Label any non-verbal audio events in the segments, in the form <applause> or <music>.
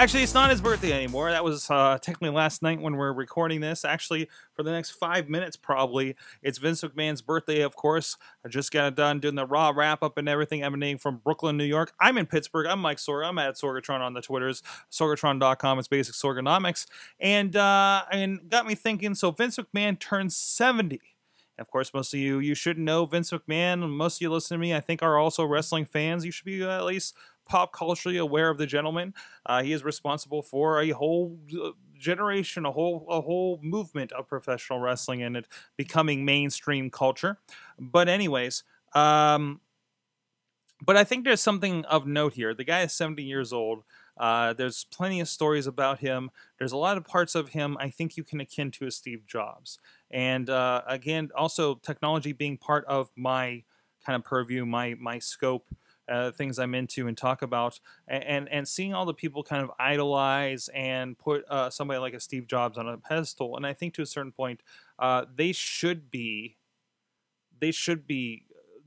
Actually, it's not his birthday anymore. That was uh, technically last night when we're recording this. Actually, for the next five minutes, probably, it's Vince McMahon's birthday, of course. I just got done doing the Raw wrap up and everything emanating from Brooklyn, New York. I'm in Pittsburgh. I'm Mike Sorg. I'm at Sorgatron on the Twitters, sorgatron.com. It's basic Sorganomics. And, uh, and got me thinking so Vince McMahon turns 70. Of course, most of you you should know Vince McMahon. Most of you listen to me, I think, are also wrestling fans. You should be uh, at least pop culturally aware of the gentleman. Uh, he is responsible for a whole uh, generation, a whole a whole movement of professional wrestling and it becoming mainstream culture. But anyways, um, but I think there's something of note here. The guy is 70 years old. Uh, there's plenty of stories about him. There's a lot of parts of him I think you can akin to a Steve Jobs. And uh, again, also technology being part of my kind of purview, my my scope uh, things I'm into and talk about, and, and, seeing all the people kind of idolize and put uh, somebody like a Steve Jobs on a pedestal, and I think to a certain point, uh, they should be, they should be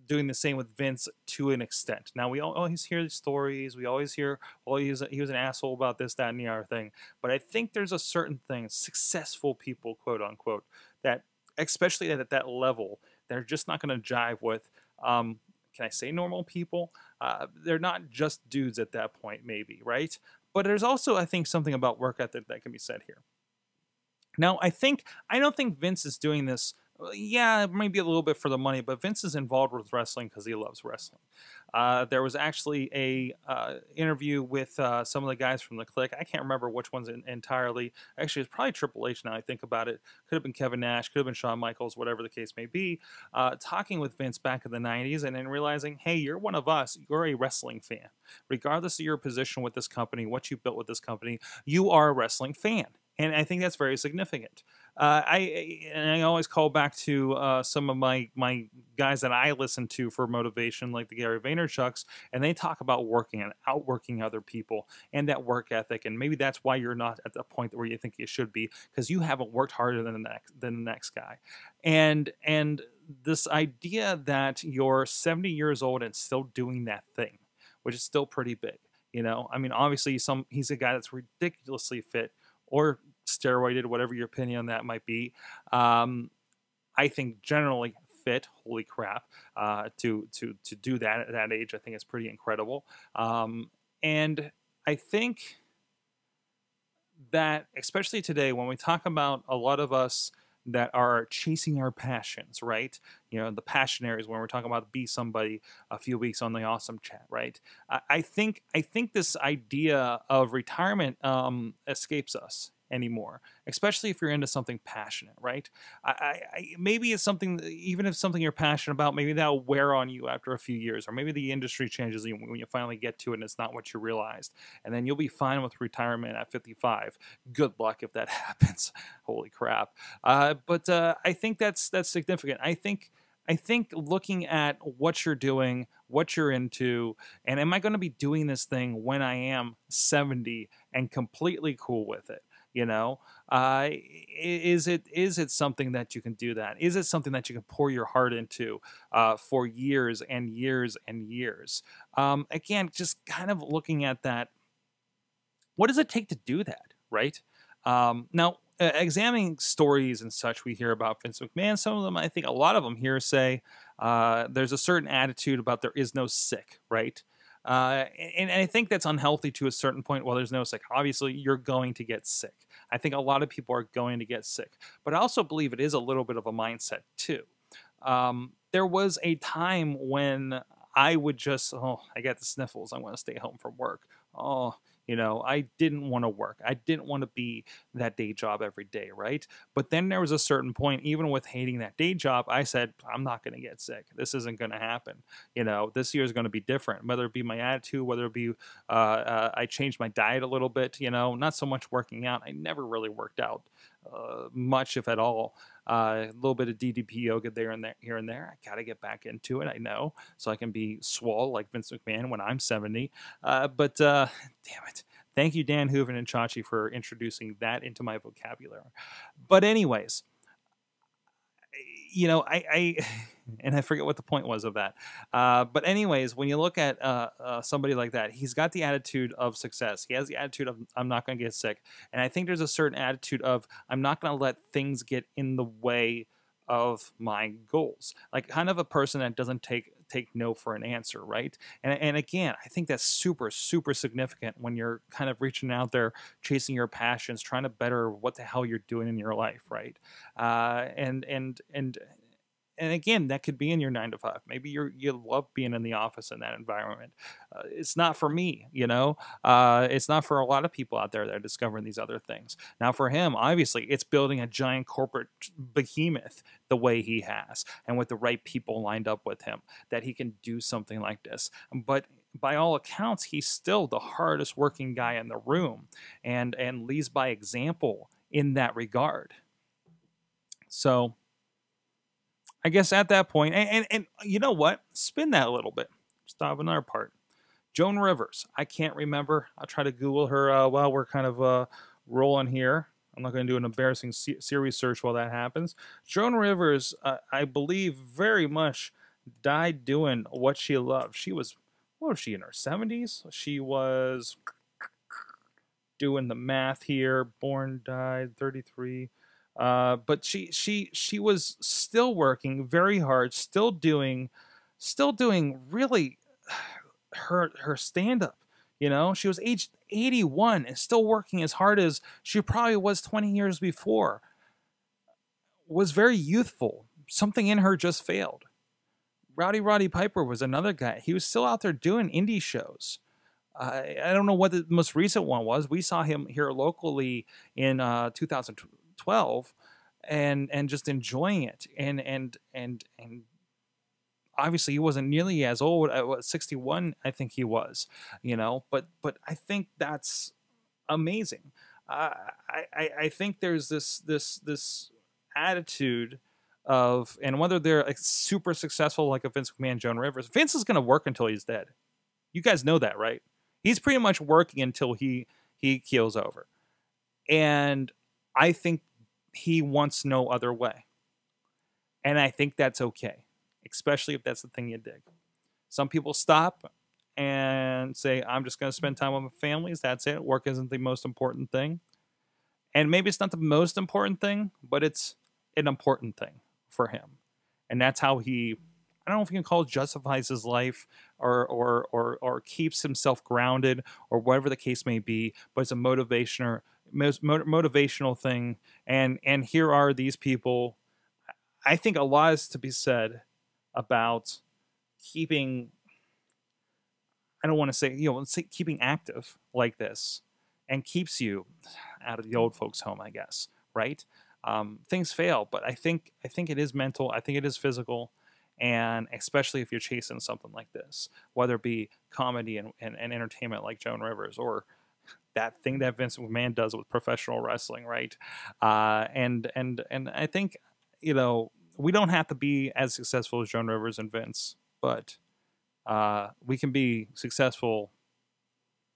doing the same with Vince to an extent. Now we always hear these stories, we always hear, oh, he was, he was an asshole about this, that, and the other thing. But I think there's a certain thing, successful people, quote unquote, that especially at that level, they're just not going to jive with. Um, can I say normal people? Uh, they're not just dudes at that point, maybe, right? But there's also, I think, something about work ethic that can be said here. Now, I think, I don't think Vince is doing this yeah, maybe a little bit for the money, but Vince is involved with wrestling because he loves wrestling. Uh, there was actually a uh, interview with uh, some of the guys from the Kliq. I can't remember which ones in, entirely. Actually, it's probably Triple H now I think about it. Could have been Kevin Nash, could have been Shawn Michaels, whatever the case may be. Uh, talking with Vince back in the 90s and then realizing, hey, you're one of us. You're a wrestling fan. Regardless of your position with this company, what you built with this company, you are a wrestling fan. And I think that's very significant. Uh, I and I always call back to uh, some of my my guys that I listen to for motivation, like the Gary Vaynerchuk's, and they talk about working and outworking other people and that work ethic. And maybe that's why you're not at the point where you think you should be because you haven't worked harder than the next than the next guy. And and this idea that you're 70 years old and still doing that thing, which is still pretty big. You know, I mean, obviously, some he's a guy that's ridiculously fit or steroided, whatever your opinion on that might be. Um, I think generally fit. Holy crap! Uh, to to to do that at that age, I think is pretty incredible. Um, and I think that especially today, when we talk about a lot of us that are chasing our passions, right? You know, the passionaries when we're talking about be somebody a few weeks on the awesome chat, right? I, I think I think this idea of retirement um, escapes us anymore, especially if you're into something passionate, right? I, I, I, maybe it's something, even if something you're passionate about, maybe that'll wear on you after a few years, or maybe the industry changes when you finally get to it and it's not what you realized, and then you'll be fine with retirement at 55. Good luck if that <laughs> happens. Holy crap! Uh, but uh, I think that's that's significant. I think. I think looking at what you're doing, what you're into, and am I going to be doing this thing when I am 70 and completely cool with it? You know uh, is it is it something that you can do that? Is it something that you can pour your heart into uh, for years and years and years? Um, again just kind of looking at that what does it take to do that right? Um, now uh, examining stories and such we hear about vince mcmahon. Some of them i think a lot of them here say uh, there's a certain attitude about there is no sick right uh, and, and, I think that's unhealthy to a certain point. Well, there's no sick. Obviously, you're going to get sick. I think a lot of people are going to get sick. But I also believe it is a little bit of a mindset, too. Um, there was a time when I would just, oh, I got the sniffles. I want to stay home from work. Oh, you know, I didn't want to work. I didn't want to be that day job every day, right? But then there was a certain point, even with hating that day job, I said, I'm not going to get sick. This isn't going to happen. You know, this year is going to be different, whether it be my attitude, whether it be uh, uh, I changed my diet a little bit, you know, not so much working out. I never really worked out uh, much, if at all. Uh, a little bit of DDP yoga there and there, here and there. I got to get back into it. I know, so I can be swole like Vince McMahon when I'm 70. Uh, but uh, damn it. Thank you, Dan Hooven and Chachi, for introducing that into my vocabulary. But anyways, you know, I, I <laughs> <laughs> and I forget what the point was of that. Uh, but anyways, when you look at uh, uh, somebody like that, he's got the attitude of success. He has the attitude of I'm not going to get sick, and I think there's a certain attitude of I'm not going to let things get in the way of my goals like kind of a person that doesn't take take no for an answer right and, and again i think that's super super significant when you're kind of reaching out there chasing your passions trying to better what the hell you're doing in your life right uh, and and and and again, that could be in your nine to five. Maybe you you love being in the office in that environment. Uh, it's not for me, you know. Uh, it's not for a lot of people out there that are discovering these other things. Now, for him, obviously, it's building a giant corporate behemoth the way he has, and with the right people lined up with him, that he can do something like this. But by all accounts, he's still the hardest working guy in the room, and and leads by example in that regard. So I guess at that point, and, and, and you know what? Spin that a little bit. Stop another part. Joan Rivers. I can't remember. I'll try to Google her uh, while we're kind of uh, rolling here. I'm not going to do an embarrassing Siri search while that happens. Joan Rivers, uh, I believe, very much died doing what she loved. She was, what was she in her 70s? She was doing the math here. Born, died, 33. Uh, but she she she was still working very hard, still doing, still doing really <sighs> her her stand up. You know, she was aged 81 and still working as hard as she probably was 20 years before. Was very youthful. Something in her just failed. Rowdy Roddy Piper was another guy. He was still out there doing indie shows. I don't know what the most recent one was. We saw him here locally in uh, 2012 12 and and just enjoying it. And and and and obviously he wasn't nearly as old at what 61 i think he was you know? But but i think that's amazing. Uh, i i think there's this this this attitude of and whether they're like super successful like a vince mcmahon joan rivers vince is going to work until he's dead. You guys know that right? He's pretty much working until he he keels over. And i think he wants no other way. And I think that's okay, especially if that's the thing you dig. Some people stop and say, I'm just going to spend time with my families. That's it. Work isn't the most important thing. And maybe it's not the most important thing, but it's an important thing for him. And that's how he, I don't know if you can call it justifies his life or, or, or, or keeps himself grounded or whatever the case may be, but it's a motivationer most motivational thing and and here are these people. I think a lot is to be said about keeping i don't want to say you know say keeping active like this and keeps you out of the old folks home i guess right? Um, things fail but i think i think it is mental i think it is physical and especially if you're chasing something like this whether it be comedy and, and, and entertainment like joan rivers or that thing that Vince McMahon does with professional wrestling, right? Uh, and and and I think you know we don't have to be as successful as Joan Rivers and Vince, but uh, we can be successful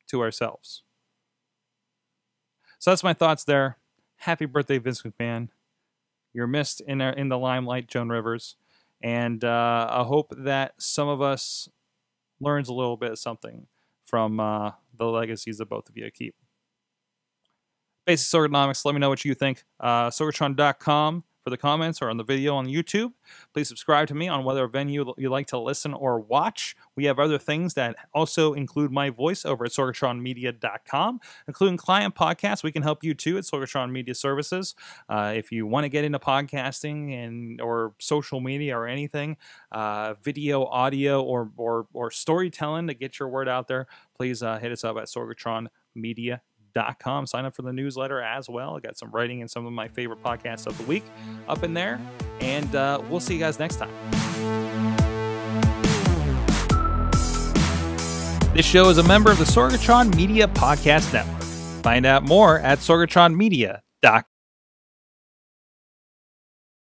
to ourselves. So that's my thoughts there. Happy birthday, Vince McMahon. You're missed in our, in the limelight, Joan Rivers, and uh, I hope that some of us learns a little bit of something from uh, the legacies that both of you keep. Basic Sorganomics, let me know what you think. Uh, Sorgatron.com for the comments or on the video on YouTube. Please subscribe to me on whether venue you like to listen or watch. We have other things that also include my voice over at sorgatronmedia.com, including client podcasts. We can help you too at Sorgatron Media Services. Uh, if you want to get into podcasting and or social media or anything, uh, video, audio, or, or or storytelling to get your word out there, please uh, hit us up at Sorgatron Com. Sign up for the newsletter as well. I got some writing and some of my favorite podcasts of the week up in there. And uh, we'll see you guys next time. This show is a member of the Sorgatron Media Podcast Network. Find out more at sorgatronmedia.com.